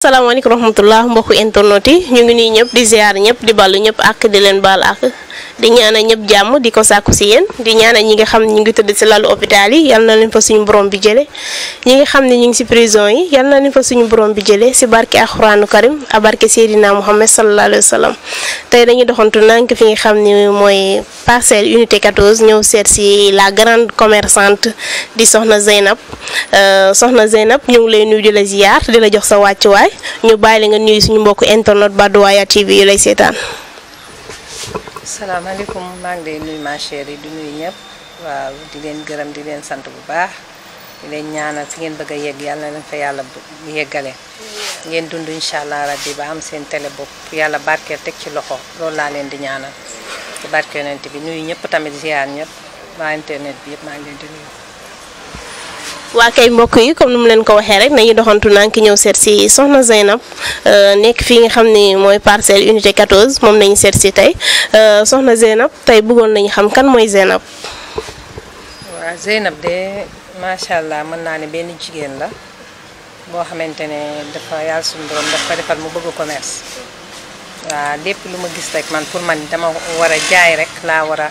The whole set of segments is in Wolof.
salaamaaleykum rahmatullah mbokku internet yi ñu ngi nuyu ñëpp di ziar ñëpp di ballu ñëpp ak di leen baal ak di ñaanal ñëpp jàmm di ko sàkku si yéen di ñaanal ñi nga xam ne ñu ngi tëdd si lalu hôpital yi yal na leen fa suñu borom bi jële ñi nga xam ne ñu ngi si prison yi yal na leen fa suñu borom bi jële si barke alxuraanu karim a barke Seydina Muhammad sallallahu alayhi wa sallam tey dañuy doxantu nank fi nga xam ne mooy parcelle unité 14 ñëw seet si la grande commerçante di soxna Zeynab euh, soxna Zeynab ñu ngi lay nuyu di la ziar di la jox sa wàccuwaay ñu bàyyi la nga nuyu suñu mbokk internet Badoaya TV yu lay seetaan. salaamaaleykum maa ngi lay nuyu ma chérie di nuyu ñëpp waaw di leen gërëm di leen sant bu baax di leen ñaanal fi ngeen bëgg a yegg yàlla na leen fa yàlla bu- yeggale. ngeen dund incha allah rabbi ba am seen télé bopp yàlla barkeel teg ci loxo loolu laa leen di ñaanal ci barke yonent bi nuyu ñëpp tamit ziar ñëpp waa internet bi yëpp maa ngi leen di nuyu. waa kay mbokk yi comme ni mu leen ko waxee rek nañu doxantu nank ñëw seet si soxna Zeynab nekk fii nga xam ni mooy parcelle unité 14 moom nañu seet si tey soxna Zeynab tey bëggoon nañu xam kan mooy Zeynab. waaw Zeynab de macha allah mën naa ne benn jigéen la. boo xamante ne dafa yàlla suñu borom daf ko defal mu bëgg commerce waaw lépp lu ma gis rek man pour man dama war a jaay rek laa war a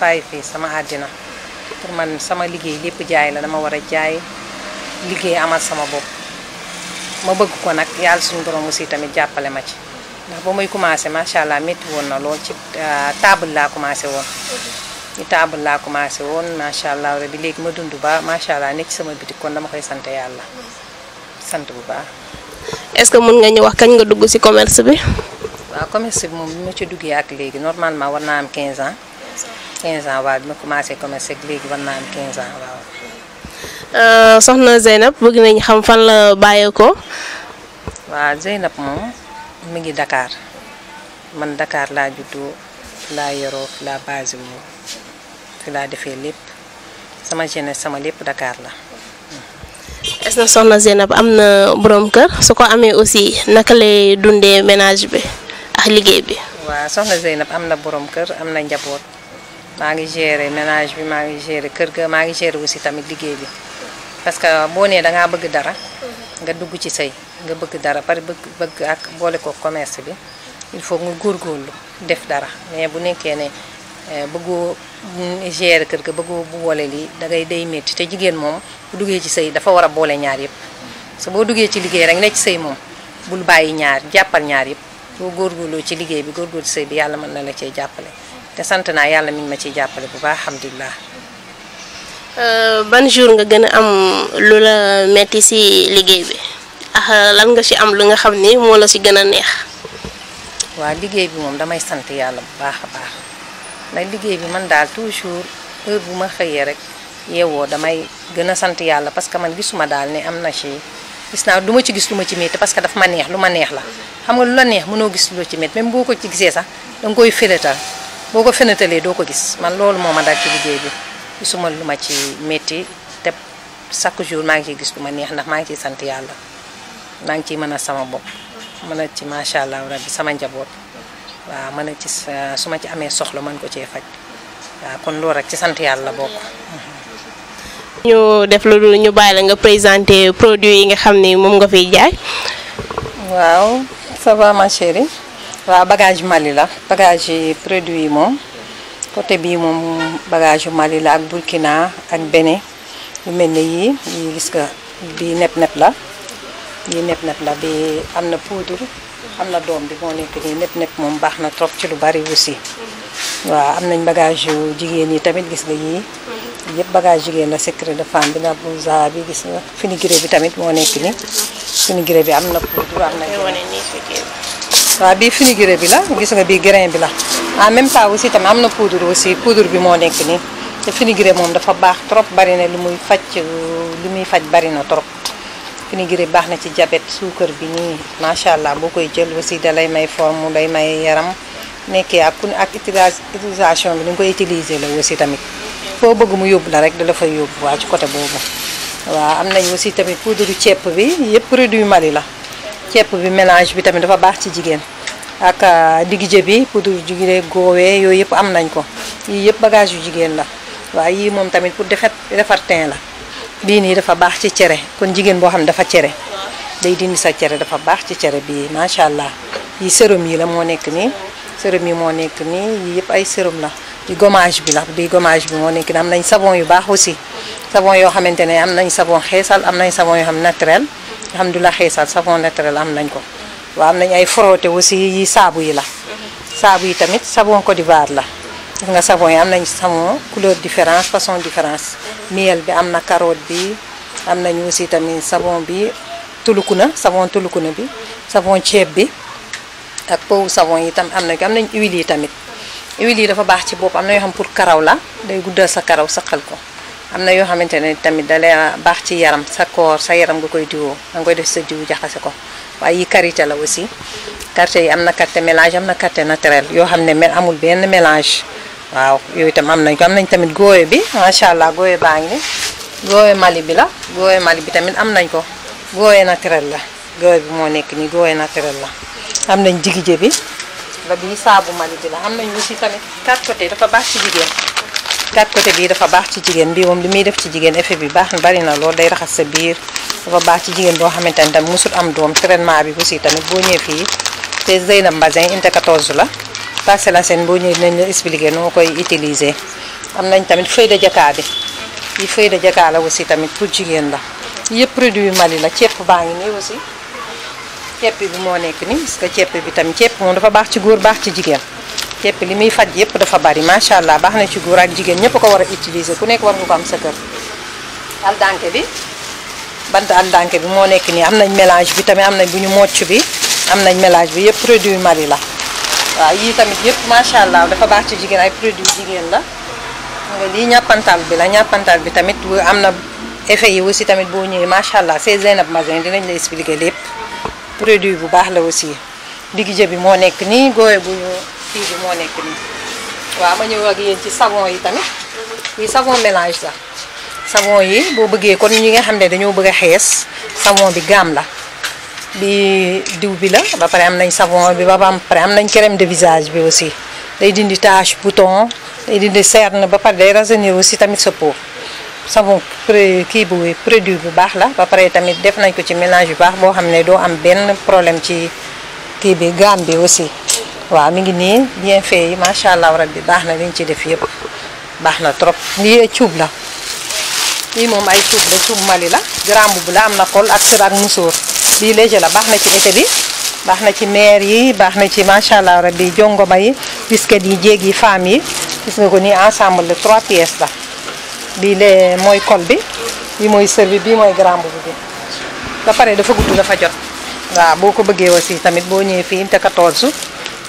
bàyyi fii sama àddina pour man sama liggéey lépp jaay la dama war a jaay liggéey amal sama bopp ma bëgg ko nag yàlla suñu borom aussi tamit jàppale ma ci ndax ba muy commencé macha allah métti woon na lool ci euh, table laa commencé woon. ci table laa commencé woon macha allah rabi léegi ma dund ba macha allah nekk ci sama bitik kon dama koy sant yàlla sant bu baax. est-ce que mën nga ñu wax kañ nga dugg ci commerce bi. waaw commerce bi moom bi ma ci duggee ak léegi normalement war naa am 15 ans. 15 ans waaw bi ma commencé commerce ak léegi war naa am 15 ans waaw. Euh, soxna Zeynab bëgg nañ xam fan la bàyyeekoo waa Zeynab moom mi ngi Dakar man Dakar laa juddoo fi laa yoroo fi laa basé wu fi laa defee lépp sama jeunesse sama lépp Dakar la. est-ce que soxna Zeynab am na borom kër su ko amee aussi naka lay dundee ménage bi ak liggéey bi. waa soxna Zeynab am na borom kër am na njaboot. maa ngi gérer ménage bi maa ngi gérer kër ga maa ngi gérer aussi tamit liggéey bi parce que boo nee da ngaa bëgg dara nga dugg ci sëy nga bëgg dara par bëgg bëgg ak boole ko commerce bi il faut nga góorgóorlu def dara mais bu nekkee ne eh, bëggoo mm, gérer kër ga bëggoo bu boole lii da ngay day métti te jigéen moom bu duggee ci sëy dafa war a boole ñaar yëpp su boo duggee ci liggéey rek ne ci sëy moom bul bàyyi ñaar jàppal ñaar yëpp boo góorgóorloo ci liggéey bi góorgóorlu sëy bi yàlla mën na la cee jàppale te sant naa yàlla mi ngi ma ciy jàppale bu baax alhamdulilah. Euh, ban jour nga gën a am lu la metti si liggéey bi ak ah, lan nga ci am lu nga xam ni moo la ci gën a neex. waa liggéey bi moom damay sant yàlla bu baax a baax ndax liggéey bi man daal toujours heure bu ma xëyee rek yeewoo damay. gën a sant yàlla parce que man gisuma daal ne am na ci gis naa du ma ci gis lu ma ci métti parce que daf ma neex lu ma neex la xam nga lu la neex mënoo gis lu la ci métti même boo ko ci gisee sax danga koy fénatal boo ko fénatalee doo ko gis man loolu moo ma dal ci liggéey bi gisuma lu ma ci métti te chaque jour maa ngi ciy gis lu ma neex ndax maa ngi ciy sant yàlla maa ngi ciy mën a sama bopp mën a ci macha allah rabbi sama njaboot waaw mën a ci sa- su ma ci amee soxla mën ko cee faj waaw kon loolu rek ci sant yàlla la bokk. ñu def lu dul ñu bàyyi la nga présenter produit yi nga xam ni moom nga fiy jaay. waaw ça va ma chérie waaw bagage Mali la bagage yi produit yi moom côté bii moom bagage yu Mali la ak Burkina ak Bénin yu mel ne yii yii gis nga bii nep nep la bii nep nep la bii am na poudre am na doom bi moo nekk nii népp népp moom baax na trop ci lu bari aussi waaw am nañ bagage yu jigéen yi tamit gis nga yii yëpp bagage jigéen la secret de femme bi nag bousa bi gis nga finigré bi tamit moo nekk nii finigré bi am na poudre am na waaw bii finigré bi la gis nga bii grain bi la en même temps aussi tamit am na poudre aussi poudre bi moo nekk nii te finigré moom dafa baax trop bari na lu muy faj li muy faj bari na trop finigré baax na ci jabet suukar bi nii macha allah boo koy jël aussi da lay may forme day may yaram nekkee ak ku ne ak utilis- utilisation bi ni nga koy utiliser la aussi tamit foo bëgg mu yóbbu la rek da la fay yóbbu waa ci côté boobu waaw am nañ aussi tamit poudre ceeb bi yëpp produit Mali la ceeb bi mélange bi tamit dafa baax ci jigéen ak ah, digije bi poudre jigéen goowee yooyu yëpp am nañ ko yii yëpp bagage yu jigéen la waaw yii moom tamit pour defar defar teint la bii nii dafa baax ci cere kon jigéen boo xam ne dafa cere day dindi sa cere dafa baax ci cere bii macha allah yi sérum yi la moo nekk nii sérum yi moo nekk nii yi yëpp ay sérum la di gommage bi la bi gommage bi moo nekk nii am nañ savon yu baax aussi savon yoo xamante ne am nañ savon xeesal am nañ savon yoo xam naturel alhamdulilah xeesal savon naturel am nañ ko waaw am nañ ay frotté aussi yi saabu yi la saabu yi tamit savon Côte d'Ivoire la gis nga savon yi am nañ savon couleur différence façon différence miel bi am na carotte bi am nañu aussi tamit savon bi tulukuna savon tulukuna bi savon ceeb bi ak powu savon yi tam am na am nañ huile yi tamit huile yi dafa baax ci bopp am na yoo xam pour karaw la day guddal sa karaw saqal ko am na yoo xamante ne tamit dalay baax ci yaram sa koor sa yaram nga koy diwoo da nga koy def sa diw jaxase ko waaye yi karité la aussi karité yi am na karité mélange am na karité naturel yoo xam ne mel amul benn mélange waaw yooyu itam am nañ ko am nañ tamit góoye bi macha allah góoye baa ngi ni góoye Mali bi la góoye Mali bi tamit am nañ ko góoye naturel la góoye bi moo nekk nii góoye naturel la am nañ jigije bi la bii saabu Mali bi la am nañ aussi tamit quatre côté dafa baax ci jigéen quatre côté bii dafa baax ci jigéen bii moom li muy def ci jigéen effet bi baax na bari na lool day raxas sa biir dafa baax ci jigéen boo xamante ne tamit musul am doom traitement bi aussi tamit boo ñëwee fii te Zeynab Mbazin unité 14 la passé la seen boo ñëwee dinañ la expliquer noo koy utiliser am nañ tamit feuille de jaka bi yi feuille de jaka la aussi tamit pour jigéen la yëpp produit Mali la ceeb baa ngi nii aussi ceeb bi moo nekk ni parce que ceeb bi tam ceeb moom dafa baax ci góor baax ci jigéen ceeb li muy faj yëpp dafa bari macha allah baax na ci góor ak jigéen ñëpp ko war a utiliser ku nekk war nga ko am sa kër aldanke bi bant aldanke bi moo nekk nii am nañ mélange bi tamit am nañ bu ñu mocc bi am nañ mélange bi yëpp produit Mali la waaw yii tamit yëpp macha allah dafa baax ci jigéen ay produit jigéen la nga lii ñàppantal bi la ñàppantal bi tamit am na effet yi aussi tamit boo ñëwee macha allah c'est Zeynab Mazin dinañ la expliquer lépp produit bu baax la aussi digije bi moo nekk nii gooye bu ñu kii bi moo nekk nii waaw ma ñëw ak yéen ci savon yi tamit yi savon mélange la savon yi boo bëggee kon ñi nga xam ne dañoo bëgg a xees savon bi gaam la bi diw bi la ba pare am nañ savon bi ba pare am nañ crème de visage bi aussi day dindi tache bouton day dindi cerne ba pare day rajeunir aussi tamit sa peau savon pré kii bu produit bu baax la ba pare tamit def nañ ko ci mélange bu baax boo xam ne doo am benn problème ci kii bi gamme bi aussi waaw mi ngi nii bien fait yi macha allah rabbi baax na li ñu ci def yëpp baax na trop. lii ay cuub la lii moom ay cuub la cuub Mali la grand bu la am na kol ak sër ak musóor lii léger la baax na ci été bi baax na ci meer yi baax na ci macha allah rabbi jongoma yi. biscuit yi jéeg yi femmes yi gis nga ko nii ensemble de trois pièces la bii lee mooy col bi bi mooy sër bi bii mooy grand boubou bi ba pare dafa gudd dafa jot waaw boo ko bëggee aussi tamit boo ñëwee fii inte 14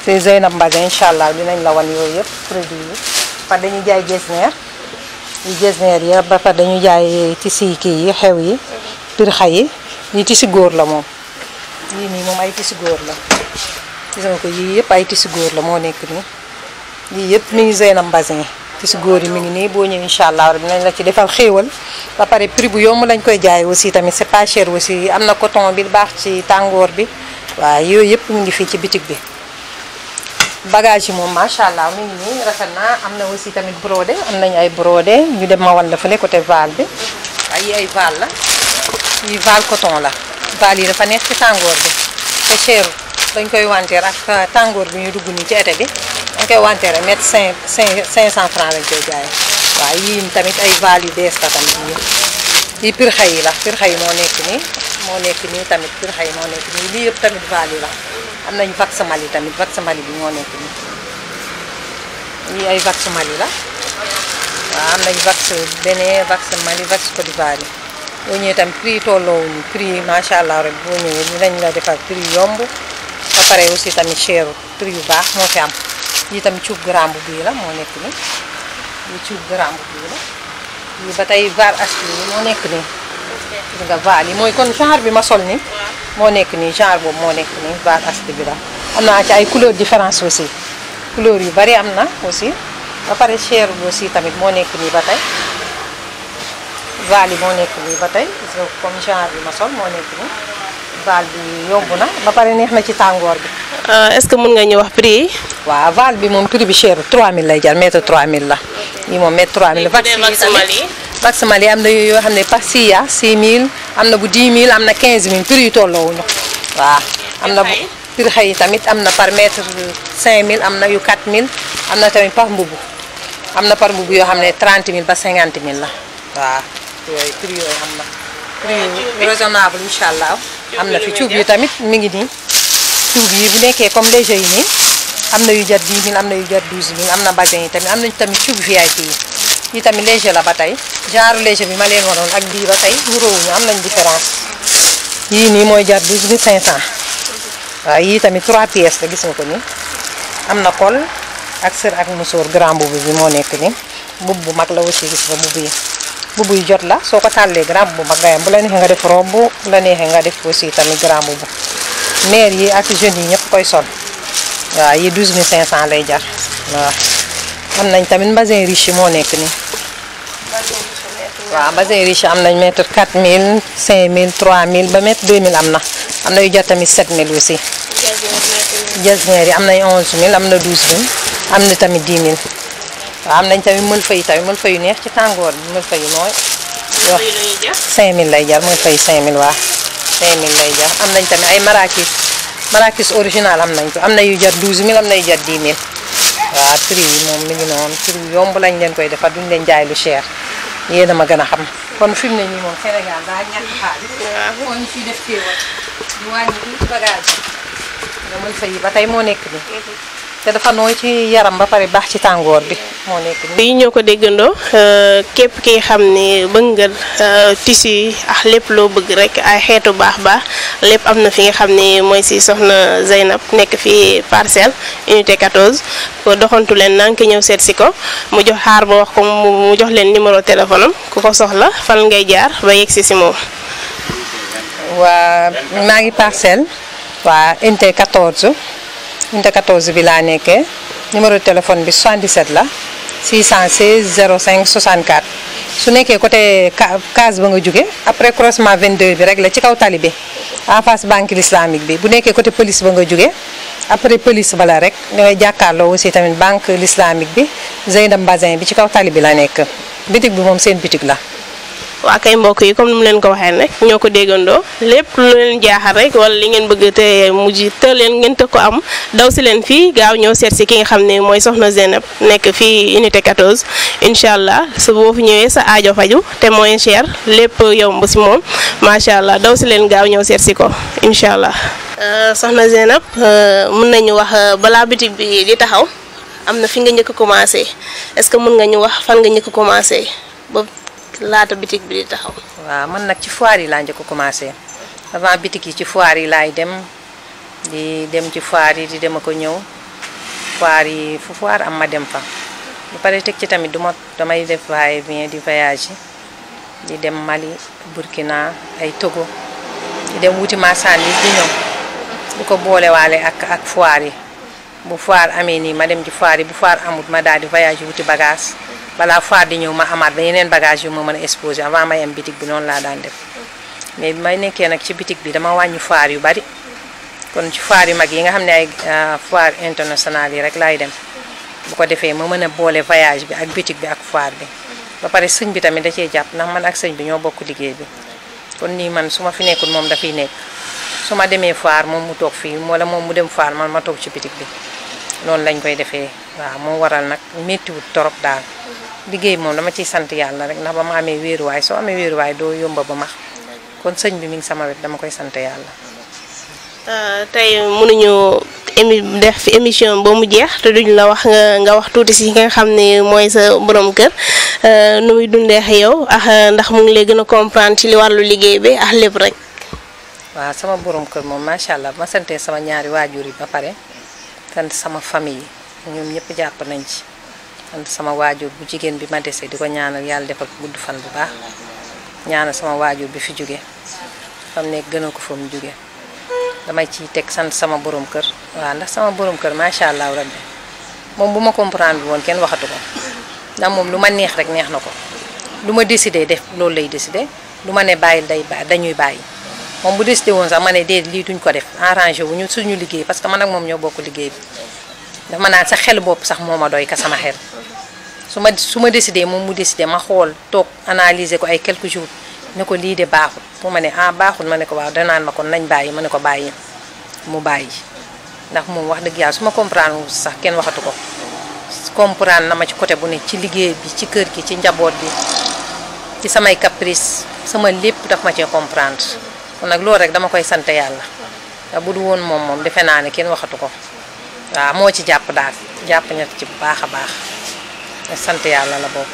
te Zeynab Mbaga incha allah dinañ la wan yooyu yëpp produit yi par dañuy jaay gestionnaire yi gestionnaire yi ba pare dañuy jaay tissu kii yi xew yi pirxa yi yi tissu góor la moom yii nii moom ay tissu góor la gis nga ko yii yëpp ay tissu góor la moo nekk nii yii yëpp mi ngi Zeyna Mbazin tissu góor yi mi ngi nii boo ñëwee incha allah rabi nañ la ci defal xéewal ba pare prix bu yomb lañ koy jaay aussi tamit c'est pas cher aussi am na coton bi baax ci tàngoor bi waaw yooyu yëpp mi ngi fii ci bitig bi bagage yi moom macha allah mi ngi nii rafet na am na aussi tamit brodé am nañu ay brodé ñu dem ma wan la fële côté val bi ay ay val la yi val coton la val yi dafa neex ci tàngoor bi te cheru dañ koy wanteer ak tàngoor bi ñu dugg nii ci été bi dañ koy wanteer rek mètre cinq cinq cinq cent franc lañ koy jaayee waaw yii tamit ay val yu bees la tamit yi yi pirxa yi la pirxa yi moo nekk nii moo nekk nii tamit pirxa yi moo nekk nii lii yëpp tamit val yi la am nañ vax Mali tamit vax Mali bi moo nekk nii lii ay vax Mali la waaw am nañ vax Bénin vax Mali vax Côte d'Ivoire yi boo ñëwee tamit prix tolloowuñu prix yi macha allah rek boo ñëwee dinañ la defal prix yomb ba pare aussi tamit cher prix yu baax moo fi am lii tamit cuub grand bu bii la moo nekk nii lii cuub grand bu bii la. ni ba tey var acheté yi moo nekk nii gis nga var yi mooy kon genre bi ma sol ni moo nekk nii genre boobu moo nekk nii var acheté bi la am naa ci ay couleur différence aussi couleur yu bari am na aussi ba pare cher bi aussi tamit moo nekk nii ba tey var yi moo nekk nii ba tey gis nga comme genre bi ma sol moo nekk nii vaal bi yomb na ba pare neex na ci tàngoor bi. Euh, est-ce que mën nga ñu wax prix yi. waaw vaal bi moom prix bi cher 3000 lay jar mètre 3000 la yi moom mètre 3000. vax yi tamit vax mali am na yoo xam ne par siya 6000 am na bu 10 000 am na 15 000 prix yu tolloowuñu waaw. am na prix xëy yi tamit am na par mètre 5000 am na yu 4000 am na tamit par mbubu am na par mbubu yoo xam ne 30 000 ba 50 000 la. waaw yooyu prix yooyu am na prix yu raisonnable incha allah am na fi cuub yi tamit mi ngi nii cuub yi bu nekkee comme léger yi nii am na yu jar 10 000 am na yu jar 12 000 am na basin yi tamit am nañu tamit cuub VIP yi yi tamit léger la ba tey genre léger bi ma leen waroon ak bii ba tey niroowuñu am nañ différence yii nii mooy jar 12 500 waaw yii tamit 3 pièces la gis nga ko nii am na col ak sër ak musóor grand boubou bi moo nekk nii mbubb bu mag la aussi gis nga mbubb yi mbubb yu jot la soo ko tàllee grand bu mag nga yam bu la neexee nga def robe bu la neexee nga def aussi tamit grand bu mère yi ak jeunes yi ñëpp koy sol waaw yi 12500 lay jar waaw am nañ tamit mbasin riche moo nekk nii waaw mbasin riche am nañ mètre 4000 5000 3000 ba mètre 2000 am na am na yu jar tamit 7000 aussi jasneer yi am nañ 11000 am na 12000 am na tamit 10000 waaw am nañ tamit mël fa yi tamit mël fa yu neex ci tàngoor bi mël fa yu nooy yoo Yooyu lañuy jar. 5000 lay jar mël fa yi 5000 waa 5000 lay jar am nañ tamit ay marakis marakis original am nañ ko am na yu jar 12000 am na yu jar 10000 waaw prix yi moom mi ngi noonu prix yu yomb lañ leen koy defar duñ leen jaay lu cher yéen a ma gën a xam kon fi mu ne nii moom Sénégal daa ñàkk xaalis moo ñu fi def téewal ñu wàññi tuuti bagage yi nga mën fa yi ba tey moo nekk nii te dafa nooy ci yaram ba pare baax ci tàngoor bi moo nekk nii. yi ñoo ko déggandoo euh, képp ki xam ni bëgg nga euh, tissu yi ak lépp loo bëgg rek ay xeetu baax baax lépp am na fi nga xam ni mooy si soxna Zeynab nekk fi parcelle unité 14 ko doxantu leen nank ñëw seet si ko mu jox xaar ba wax ko mu mu jox leen numéro téléphone am ku ko soxla fan ngay jaar ba yegg si si moom. waa maa ngi parcelle waa unité 14 unité 14 bi laa nekkee numéro de téléphone bi 77 la 616 05 64 su nekkee côté ca- case ba nga jóge après croisement 22 bi rek la ci kaw tali bi en face banque islamique bi bu nekkee côté police ba nga jóge après police ba la rek da ngay jàkkaarloo aussi tamit banque islamique bi Zeynab Bazin bi ci kaw tali bi la nekk bitig bi moom seen bitig la waa kay mbokk yi comme ni mu leen ko waxee rek ñoo ko déggandoo lépp lu leen jaaxal rek wala li ngeen bëgg te mujj te leen ngeen te ko am daw si leen fii gaaw ñëw seet si ki nga xam ne mooy soxna Zeynab nekk fii unité 14 incha allah su boo fi ñëwee sa aajo faju te moins cher lépp yomb si moom macha allah daw si leen gaaw ñëw seet si ko incha allah. soxna Zeynab mën nañu wax balaa bitig bi di taxaw am na fi nga njëkk commencé est-ce que mën nga ñu wax fan nga njëkk commencé. boobu laata bitig bi di taxaw. waaw man nag ci foire yi laa njëkk commencé avant bitig yi ci foire yi laay dem di dem ci foire yi di dem ak a ñëw foire yi fu foire am ma dem fa. bu pare teg ci tamit du ma damay def waaye bien di voyage di dem Mali Burkina ay Togo di dem wuti marchandise di ñëw bu ko boolewaale ak ak foire yi. bu foire amee nii ma dem ci foire yi bu foire amut ma daal di voyage wuti bagage balaa foire di ñëw ma amaat ba yeneen bagage yu ma mën a exposé avant may am bitig bi noonu laa daan def mais bi may nekkee nag ci bitig bi dama wàññi foire yu bari kon ci foire yu mag yi nga xam ne ay foire internationale yi rek laay dem bu ko defee ma mën a boole voyage bi ak bitig bi ak foire bi ba pare sëñ bi tamit da cee jàpp ndax man ak sëñ bi ñoo bokk liggéey bi kon nii man su ma fi nekkul moom dafiy nekk su ma demee foire moom mu toog fii wala moom mu dem foire man ma toog ci bitig bi noonu lañ koy defee waaw moo waral nag méttiwut torop daal liggéey moom dama ciy sant yàlla rek ndax ba ma amee wéeruwaay soo amee wéeruwaay doo yomba ba max kon sëñ bi mi ngi sama wet dama koy sant yàlla Euh, tey mënuñu émi def fi émission ba mu jeex te duñ la wax nga nga wax tuuti si nga xam ne mooy sa borom kër euh, nu muy dundee ak yow ak euh, ndax mu ngi lay gën a comprendre ci li wàllu liggéey bi ak lépp rek. waaw sama borom kër moom macha allah ma sante sama ñaari waajur yi ba pare sant sama famille yi ñoom ñëpp jàpp nañ ci sant sama waajur bu jigéen bi ma dese di ko ñaanal yàlla defal ko gudd fan bu baax ñaanal sama waajur bi fi jóge xam ne gënal ko fa mu jóge damay ciy teg sant sama borom kër waaw ndax sama borom kër macha allah rabbi moom bu ma comprendre woon kenn waxatu ko ndax moom lu ma neex rek neex na ko lu ma décidé def loolu lay décidé lu ma ne bàyyil day bàyyi dañuy bàyyi moom bu décidé woon sax ma ne dee lii duñ ko def arrangé wu ñu suñu liggéey parce que man ak moom ñoo bokk liggéey bi dafa ma naan sa xel bopp sax moo ma doy ka sama xel su ma su ma décidé moom mu décidé ma xool toog analyser ko ay quelques jours ne ko lii de baaxul bu ma ne ah baaxul ma ne ko waaw danaan ma kon nañ bàyyi ma ne ko bàyyi mu bàyyi ndax moom wax dëgg yàlla su ma comprendre wul sax kenn waxatu ko comprendre na ma ci côté bu ne ci liggéey bi ci kër gi ci njaboot bi ci samay caprice sama lépp daf ma cee comprendre kon nag loolu rek dama koy sant yàlla ndax bu du woon moom moom defe naa ne kenn waxatu ko waaw moo ci jàpp daal jàpp na ci bu baax a baax te sant yàlla la bokk.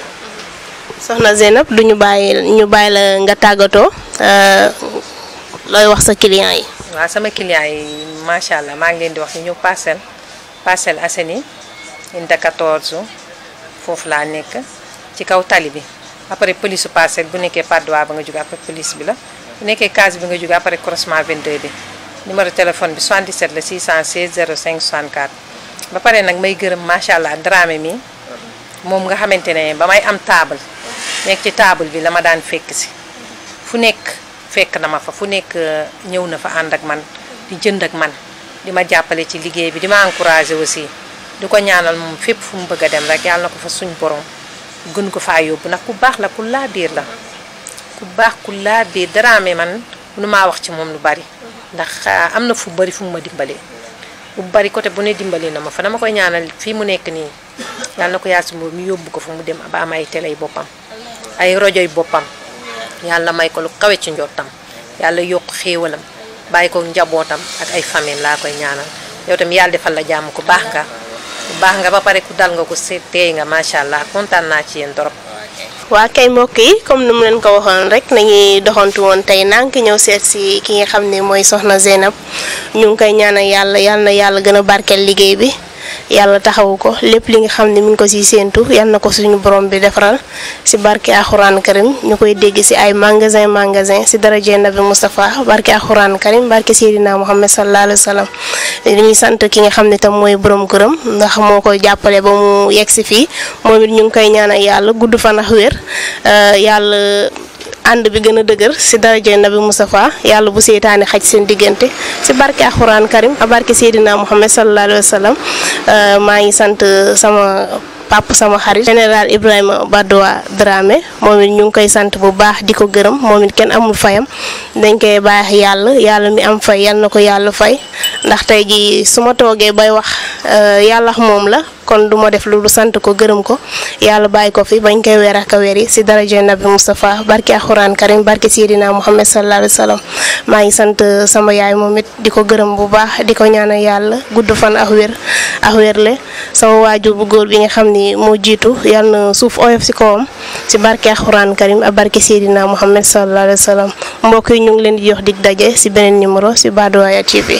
soxna Zeynab du ñu bàyyi ñu bàyyi la nga tàggatoo euh, looy wax sa client yi. waaw sama client yi macha allah maa ngi leen di wax ñu ñëw parcelle Parcelles Assainies unité 14 foofu laa nekk ci kaw tali bi après police parcelle bu nekkee Patte d'Oie ba nga jóge après police bi la. bu nekkee case bi nga jóge après croisement 22 bi numéro téléphone bi 77 la 616 05 64 ba pare nag may gërëm macha allah Dramé mi moom nga xamante ne ba may am table nekk ci table bi la ma daan fekk si fu nekk fekk na ma fa fu nekk euh, ñëw na fa ànd ak man di jënd ak man di ma jàppale ci liggéey bi di ma encouragé aussi di ko ñaanal moom fépp fu mu bëgg a dem rek yàlla na ko fa suñ borom gën ko faa yóbbu nag ku baax la ku laa biir la ku baax ku laa bee daraame man mënu maa wax ci moom lu bari ndax ah, am na fu bari fu mu ma dimbalee bu bari côté bu ne dimbalee na ma fa dama koy ñaanal fii mu nekk nii yàlla na ko yaa sumb mi yóbbu ko fa mu dem ba am ay télé yi boppam ay rajo yi boppam yàlla may ko lu kawe ci njottam yàlla yokk xéewalam bàyyi ko njabootam ak ay famille laa koy ñaanal yow tam yàlla defal la jàmm ku baax nga ku baax nga ba pare ku dal nga ku se teey nga macha allah kontaan naa ci yéen trop. waa kay mbokk yi comme ni mu leen ko waxoon rek nañuy doxantu woon tey nànk ñëw seet si ki nga xam ne mooy soxna Zeynab ñu ngi koy ñaanal yàlla yàlla na yàlla gën a barkeel liggéey bi yàlla taxawu ko lépp li nga xam ne mi ngi ko siy séentu yal na ko suñu borom bi defaral si barke alxuraan karim ñu koy dégg si ay magasin magasin si daraje nabi Moustapha barke alxuraan karim barke Seydina Muhammad sallallahu alayhi wa sallam dañuy sant ki nga xam ne tam mooy borom këram ndax moo koy jàppale ba mu yegg si fii moom it ñu ngi koy ñaanal yàlla gudd fan ak wér yàlla ànd bi gën a dëgër si darajay nabi Moustapha yàlla bu seytaane xaj seen diggante si barke alxuraan karim a barke Seydina Muhammad sallallahu alayhi wa sallam euh, maa ngi sant sama papa sama xarit général Ibrahima Badoa Dramé moom it ñu ngi koy sant bu baax di ko gërëm moom it kenn amul fayam dañ koy baax yàlla yàlla mi am fay yal na ko yàlla fay ndax tey ji su ma toogee bay wax euh, yàlla moom la kon du ma def lu sant ko gërëm ko yàlla bàyyi ko fi bañ koy weer ak a weer yi si daraja nabi Moustapha barki alxuraan karim barki Seydina Muhammad sallallahu alayhi wa sallam maa ngi sant uh, sama yaay moom it di ko gërëm bu baax di ko ñaanal yàlla gudd fan ak wér ak wérle sama waajur bu góor bi nga xam ni moo jiitu yàlla na suuf oyof si kawam si barki alxuraan karim ak barki Seydina Muhammad sallallahu alayhi wa sallam mbokk yi ñu ngi leen di jox dig daje si beneen numéro si Badoaya TV